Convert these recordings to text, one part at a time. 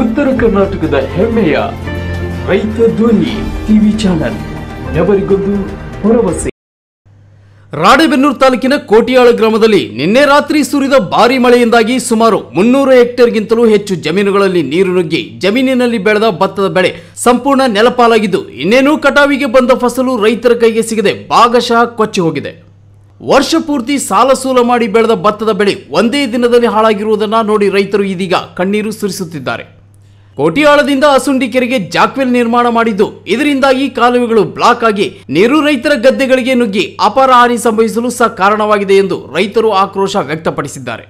ಉತ್ತರ ಕರ್ನಾಟಕದ ಹೆಮ್ಮೆಯ ರೈತ ಧ್ವನಿ ಟಿವಿ ಚಾನೆಲ್ ಎವರಿಗೊಂದು ಭರವಸೆ. ರಾಣೆಬೆನ್ನೂರು ತಾಲೂಕಿನ ಕೋಟಿಯಾಳು ಗ್ರಾಮದಲ್ಲಿ ನಿನ್ನೆ ರಾತ್ರಿ ಸುರಿದ ಭಾರೀ ಮಳೆಯಿಂದಾಗಿ ಸುಮಾರು ಮುನ್ನೂರು ಹೆಕ್ಟೇರ್ಗಿಂತಲೂ ಹೆಚ್ಚು ಜಮೀನುಗಳಲ್ಲಿ ನೀರು ನುಗ್ಗಿ ಜಮೀನಿನಲ್ಲಿ ಬೆಳೆದ ಭತ್ತದ ಬೆಳೆ ಸಂಪೂರ್ಣ ನೆಲಪಾಲಾಗಿದ್ದು, ಇನ್ನೇನು ಕಟಾವಿಗೆ ಬಂದ ಫಸಲು ರೈತರ ಕೈಗೆ ಸಿಗದೆ ಭಾಗಶಃ ಕೊಚ್ಚಿ ಹೋಗಿದೆ. ವರ್ಷ ಪೂರ್ತಿ ಸಾಲಸೂಲ ಮಾಡಿ ಬೆಳೆದ ಭತ್ತದ ಬೆಳೆ ಒಂದೇ ದಿನದಲ್ಲಿ ಹಾಳಾಗಿರುವುದನ್ನು ನೋಡಿ ರೈತರು ಇದೀಗ ಕಣ್ಣೀರು ಸುರಿಸುತ್ತಿದ್ದಾರೆ. ಕೋಟಿಯಾಳದಿಂದ ಅಸುಂಡಿ ಕೆರೆಗೆ ಜಾಕ್ವೆಲ್ ನಿರ್ಮಾಣ ಮಾಡಿದ್ದು. ಇದರಿಂದಾಗಿ ಕಾಲುವೆಗಳು ಬ್ಲಾಕ್ ಆಗಿ ನೀರು ರೈತರ ಗದ್ದೆಗಳಿಗೆ ನುಗ್ಗಿ ಅಪಾರ ಹಾನಿ ಸಂಭವಿಸಲು ಸಹ ಕಾರಣವಾಗಿದೆ ಎಂದು ರೈತರು ಆಕ್ರೋಶ ವ್ಯಕ್ತಪಡಿಸಿದ್ದಾರೆ.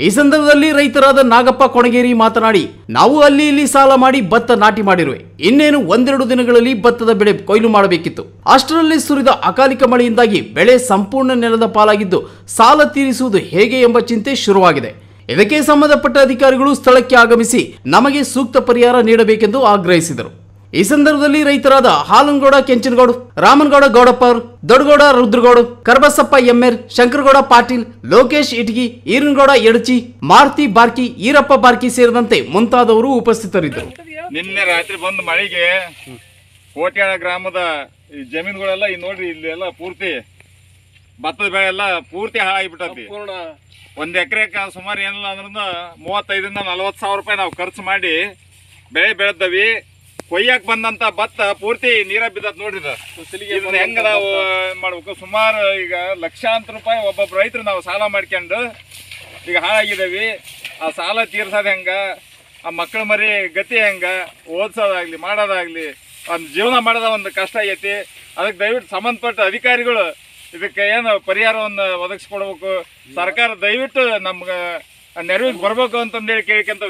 ಈ ಸಂದರ್ಭದಲ್ಲಿ ರೈತರಾದ ನಾಗಪ್ಪ ಕೊಣಗೇರಿ ಮಾತನಾಡಿ, ನಾವು ಅಲ್ಲಿ ಇಲ್ಲಿ ಸಾಲ ಮಾಡಿ ಭತ್ತ ನಾಟಿ ಮಾಡಿರುವೆ. ಇನ್ನೇನು ಒಂದೆರಡು ದಿನಗಳಲ್ಲಿ ಭತ್ತದ ಬೆಳೆ ಕೊಯ್ಲು ಮಾಡಬೇಕಿತ್ತು. ಅಷ್ಟರಲ್ಲಿ ಸುರಿದ ಅಕಾಲಿಕ ಮಳೆಯಿಂದಾಗಿ ಬೆಳೆ ಸಂಪೂರ್ಣ ನೆಲದ ಪಾಲಾಗಿದ್ದು, ಸಾಲ ತೀರಿಸುವುದು ಹೇಗೆ ಎಂಬ ಚಿಂತೆ ಶುರುವಾಗಿದೆ. ಇದಕ್ಕೆ ಸಂಬಂಧಪಟ್ಟ ಅಧಿಕಾರಿಗಳು ಸ್ಥಳಕ್ಕೆ ಆಗಮಿಸಿ ನಮಗೆ ಸೂಕ್ತ ಪರಿಹಾರ ನೀಡಬೇಕೆಂದು ಆಗ್ರಹಿಸಿದರು. ಈ ಸಂದರ್ಭದಲ್ಲಿ ರೈತರಾದ ಹಾಲನಗೌಡ ಕೆಂಚನಗೌಡ, ರಾಮನಗೌಡ ಗೌಡಪ್ಪ ದೊಡ್ಡಗೌಡ ರುದ್ರಗೌಡ, ಕರ್ಬಸಪ್ಪ ಎಮ್ಮೆರ್ ಶಂಕರಗೌಡ ಪಾಟೀಲ್, ಲೋಕೇಶ್ ಇಟಗಿ, ಈರನಗೌಡ ಎಡಚಿ, ಮಾರುತಿ ಬಾರ್ಕಿ, ಈರಪ್ಪ ಬಾರ್ಕಿ ಸೇರಿದಂತೆ ಮುಂತಾದವರು ಉಪಸ್ಥಿತರಿದ್ದರು. ನಿನ್ನೆ ರಾತ್ರಿ ಬಂದ ಮಳೆಗೆ ಕೋಟ್ಯಾಳ ಗ್ರಾಮದ ಜಮೀನುಗಳೆಲ್ಲ ನೋಡ್ರಿ ಇಲ್ಲಿ ಎಲ್ಲ ಪೂರ್ತಿ ಭತ್ತದ ಬೆಳೆ ಎಲ್ಲ ಪೂರ್ತಿ ಹಾಳಾಗಿಬಿಟ್ಟತಿ. ಒಂದ್ ಎಕರೆಕ ಸುಮಾರು ಏನಿಲ್ಲ ಅಂದ್ರಿಂದ ಮೂವತ್ತೈದರಿಂದ ನಲವತ್ತು ಸಾವಿರ ರೂಪಾಯಿ ನಾವು ಖರ್ಚು ಮಾಡಿ ಬೆಳೆ ಬೆಳೆದವಿ. ಕೊಯ್ಯಕ್ ಬಂದಂತ ಭತ್ತ ಪೂರ್ತಿ ನೀರ ಬಿದ್ದತ್ ನೋಡ್ರಿ ಇದು. ಇದನ್ನ ಹೆಂಗ ನಾವು ಮಾಡ್ಬೇಕು? ಸುಮಾರು ಈಗ ಲಕ್ಷಾಂತರ ರೂಪಾಯಿ ಒಬ್ಬೊಬ್ಬ ರೈತರು ನಾವು ಸಾಲ ಮಾಡ್ಕೊಂಡು ಈಗ ಹಾಳಾಗಿದ್ದೇವೆ ಆ ಸಾಲ ತೀರ್ಸೋದು ಹೆಂಗ? ಆ ಮಕ್ಕಳ ಮರಿ ಗತಿ ಹೆಂಗ? ಓದ್ಸೋದಾಗ್ಲಿ ಮಾಡೋದಾಗ್ಲಿ ಒಂದು ಜೀವನ ಮಾಡೋದ ಒಂದು ಕಷ್ಟ ಐತಿ. ಅದಕ್ಕೆ ದಯವಿಟ್ಟು ಸಂಬಂಧಪಟ್ಟ ಅಧಿಕಾರಿಗಳು ಇದಕ್ಕೆ ಏನು ಪರಿಹಾರವನ್ನು ಒದಗಿಸ್ಕೊಡ್ಬೇಕು? ಸರ್ಕಾರ ದಯವಿಟ್ಟು ನಮ್ಗೆ ನೆರವಿಗೆ ಬರಬೇಕು ಅಂತಂದೇಳಿ ಕೇಳ್ಕೊಂತ